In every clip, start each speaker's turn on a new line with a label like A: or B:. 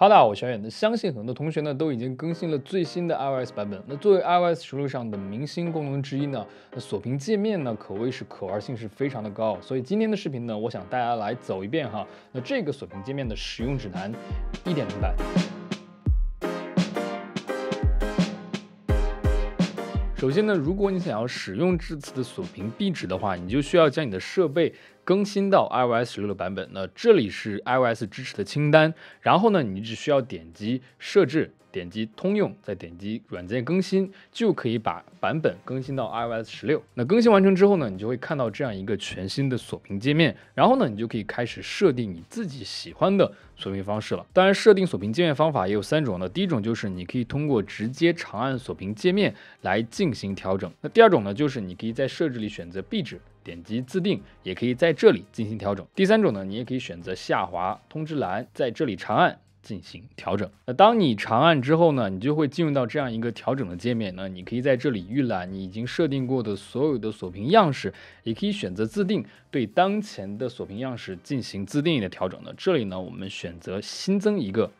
A: 哈喽，大家好，我是小远。那相信很多同学呢都已经更新了最新的 iOS 版本。那作为 iOS 十六上的明星功能之一呢，那锁屏界面呢可谓是可玩性是非常的高。所以今天的视频呢，我想大家来走一遍哈。那这个锁屏界面的使用指南一点零版。首先呢，如果你想要使用这次的锁屏壁纸的话，你就需要将你的设备。更新到 iOS 十六的版本，那这里是 iOS 支持的清单，然后呢，你只需要点击设置。点击通用，再点击软件更新，就可以把版本更新到 iOS 十六。那更新完成之后呢，你就会看到这样一个全新的锁屏界面。然后呢，你就可以开始设定你自己喜欢的锁屏方式了。当然，设定锁屏界面方法也有三种呢。第一种就是你可以通过直接长按锁屏界面来进行调整。那第二种呢，就是你可以在设置里选择壁纸，点击自定，也可以在这里进行调整。第三种呢，你也可以选择下滑通知栏，在这里长按。进行调整。那当你长按之后呢，你就会进入到这样一个调整的界面。那你可以在这里预览你已经设定过的所有的锁屏样式，也可以选择自定，对当前的锁屏样式进行自定义的调整的。这里呢，我们选择新增一个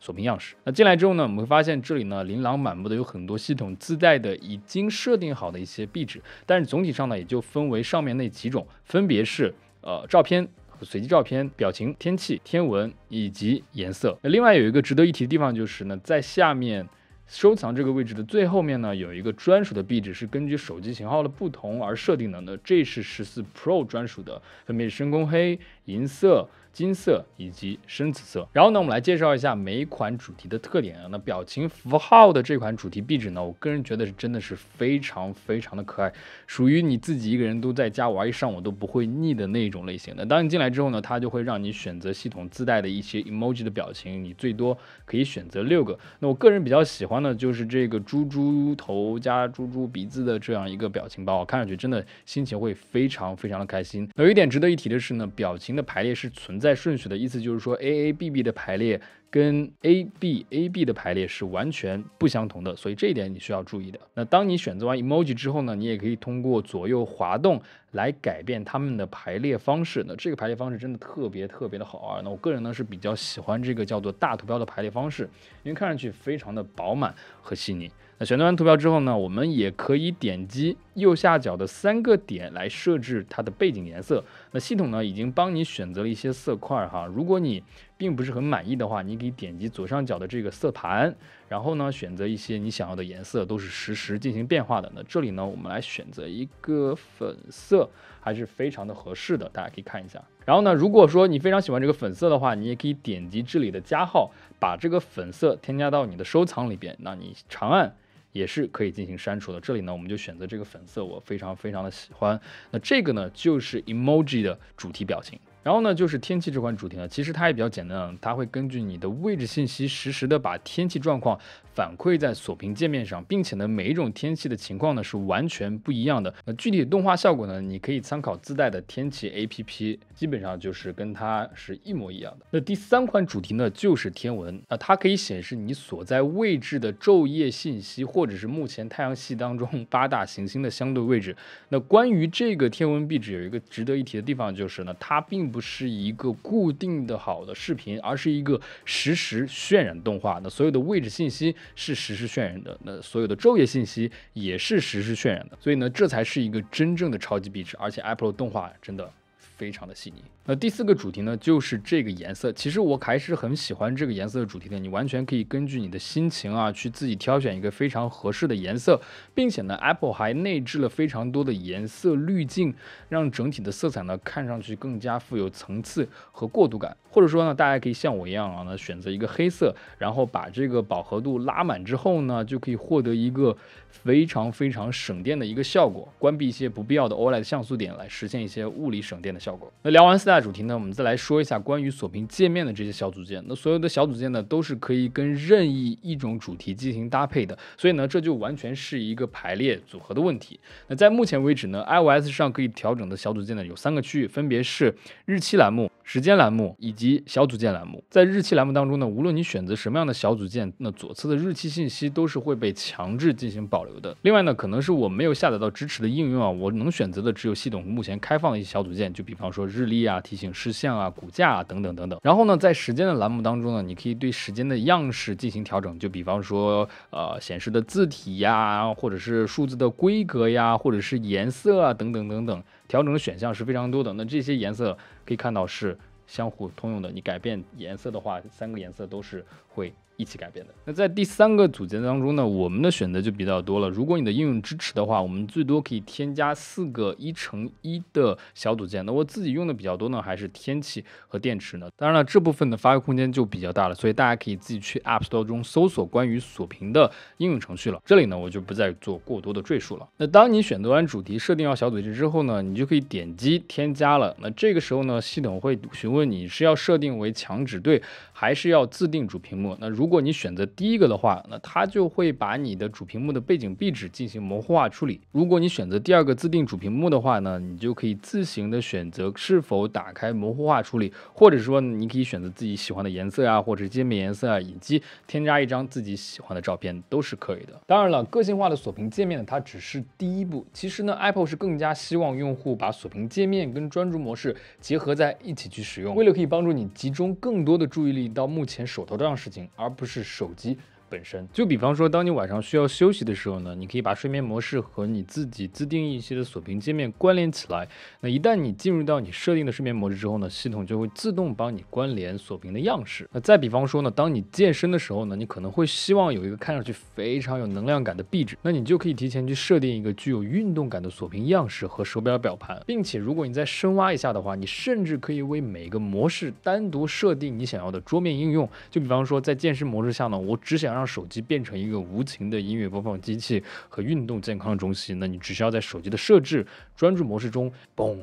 A: 锁屏样式。那进来之后呢，我们会发现这里呢琳琅满目的有很多系统自带的已经设定好的一些壁纸，但是总体上呢也就分为上面那几种，分别是呃照片。随机照片、表情、天气、天文以及颜色。那另外有一个值得一提的地方就是呢，在下面收藏这个位置的最后面呢，有一个专属的壁纸，是根据手机型号的不同而设定的。那这是十四 Pro 专属的，分别是深空黑、银色。金色以及深紫色，然后呢，我们来介绍一下每款主题的特点啊。那表情符号的这款主题壁纸呢，我个人觉得是真的是非常非常的可爱，属于你自己一个人都在家玩一上午都不会腻的那一种类型的。当你进来之后呢，它就会让你选择系统自带的一些 emoji 的表情，你最多可以选择六个。那我个人比较喜欢的就是这个猪猪头加猪猪鼻子的这样一个表情包，看上去真的心情会非常非常的开心。有一点值得一提的是呢，表情的排列是存。在顺序的意思就是说，A A B B 的排列跟 A B A B 的排列是完全不相同的，所以这一点你需要注意的。那当你选择完 emoji 之后呢，你也可以通过左右滑动来改变它们的排列方式。那这个排列方式真的特别特别的好玩。那我个人呢是比较喜欢这个叫做大图标的排列方式，因为看上去非常的饱满和细腻。那选择完图标之后呢，我们也可以点击右下角的三个点来设置它的背景颜色。那系统呢已经帮你选择了一些色块哈，如果你并不是很满意的话，你可以点击左上角的这个色盘，然后呢选择一些你想要的颜色，都是实时进行变化的。那这里呢，我们来选择一个粉色，还是非常的合适的，大家可以看一下。然后呢，如果说你非常喜欢这个粉色的话，你也可以点击这里的加号，把这个粉色添加到你的收藏里边。那你长按。也是可以进行删除的。这里呢，我们就选择这个粉色，我非常非常的喜欢。那这个呢，就是 emoji 的主题表情。然后呢，就是天气这款主题呢，其实它也比较简单，它会根据你的位置信息，实时的把天气状况反馈在锁屏界面上，并且呢，每一种天气的情况呢是完全不一样的。那具体的动画效果呢，你可以参考自带的天气 APP，基本上就是跟它是一模一样的。那第三款主题呢，就是天文，那它可以显示你所在位置的昼夜信息，或者是目前太阳系当中八大行星的相对位置。那关于这个天文壁纸，有一个值得一提的地方，就是呢，它并不是一个固定的好的视频，而是一个实时渲染动画。那所有的位置信息是实时渲染的，那所有的昼夜信息也是实时渲染的。所以呢，这才是一个真正的超级壁纸。而且 Apple 动画真的。非常的细腻。那第四个主题呢，就是这个颜色。其实我还是很喜欢这个颜色的主题的。你完全可以根据你的心情啊，去自己挑选一个非常合适的颜色，并且呢，Apple 还内置了非常多的颜色滤镜，让整体的色彩呢看上去更加富有层次和过渡感。或者说呢，大家可以像我一样啊，呢选择一个黑色，然后把这个饱和度拉满之后呢，就可以获得一个非常非常省电的一个效果。关闭一些不必要的 OLED 像素点，来实现一些物理省电的效果。那聊完四大主题呢，我们再来说一下关于锁屏界面的这些小组件。那所有的小组件呢，都是可以跟任意一种主题进行搭配的，所以呢，这就完全是一个排列组合的问题。那在目前为止呢，iOS 上可以调整的小组件呢，有三个区域，分别是日期栏目。时间栏目以及小组件栏目，在日期栏目当中呢，无论你选择什么样的小组件，那左侧的日期信息都是会被强制进行保留的。另外呢，可能是我没有下载到支持的应用啊，我能选择的只有系统目前开放的一些小组件，就比方说日历啊、提醒事项啊、骨架啊等等等等。然后呢，在时间的栏目当中呢，你可以对时间的样式进行调整，就比方说呃显示的字体呀，或者是数字的规格呀，或者是颜色啊等等等等，调整的选项是非常多的。那这些颜色可以看到是相互通用的，你改变颜色的话，三个颜色都是会。一起改变的。那在第三个组件当中呢，我们的选择就比较多了。如果你的应用支持的话，我们最多可以添加四个一乘一的小组件。那我自己用的比较多呢，还是天气和电池呢。当然了，这部分的发挥空间就比较大了，所以大家可以自己去 App Store 中搜索关于锁屏的应用程序了。这里呢，我就不再做过多的赘述了。那当你选择完主题，设定好小组件之后呢，你就可以点击添加了。那这个时候呢，系统会询问你是要设定为墙纸对，还是要自定主屏幕。那如如果你选择第一个的话，那它就会把你的主屏幕的背景壁纸进行模糊化处理。如果你选择第二个自定主屏幕的话呢，你就可以自行的选择是否打开模糊化处理，或者说你可以选择自己喜欢的颜色啊，或者是界面颜色啊，以及添加一张自己喜欢的照片都是可以的。当然了，个性化的锁屏界面呢，它只是第一步。其实呢，Apple 是更加希望用户把锁屏界面跟专注模式结合在一起去使用，为了可以帮助你集中更多的注意力到目前手头上的事情，而不是手机。本身就比方说，当你晚上需要休息的时候呢，你可以把睡眠模式和你自己自定义一些的锁屏界面关联起来。那一旦你进入到你设定的睡眠模式之后呢，系统就会自动帮你关联锁屏的样式。那再比方说呢，当你健身的时候呢，你可能会希望有一个看上去非常有能量感的壁纸，那你就可以提前去设定一个具有运动感的锁屏样式和手表表盘，并且如果你再深挖一下的话，你甚至可以为每个模式单独设定你想要的桌面应用。就比方说在健身模式下呢，我只想让让手机变成一个无情的音乐播放机器和运动健康中心，那你只需要在手机的设置专注模式中，嘣，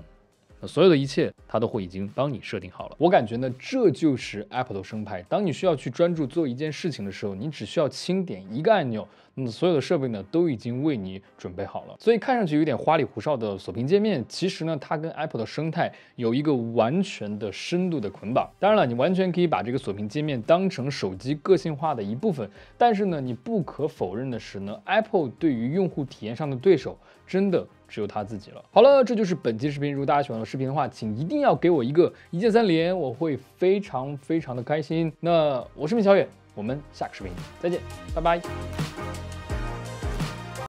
A: 那所有的一切它都会已经帮你设定好了。我感觉呢，这就是 Apple 的生态。当你需要去专注做一件事情的时候，你只需要轻点一个按钮。那所有的设备呢都已经为你准备好了，所以看上去有点花里胡哨的锁屏界面，其实呢它跟 Apple 的生态有一个完全的深度的捆绑。当然了，你完全可以把这个锁屏界面当成手机个性化的一部分，但是呢你不可否认的是呢，Apple 对于用户体验上的对手真的只有它自己了。好了，这就是本期视频。如果大家喜欢我的视频的话，请一定要给我一个一键三连，我会非常非常的开心。那我是米小野，我们下个视频再见，拜拜。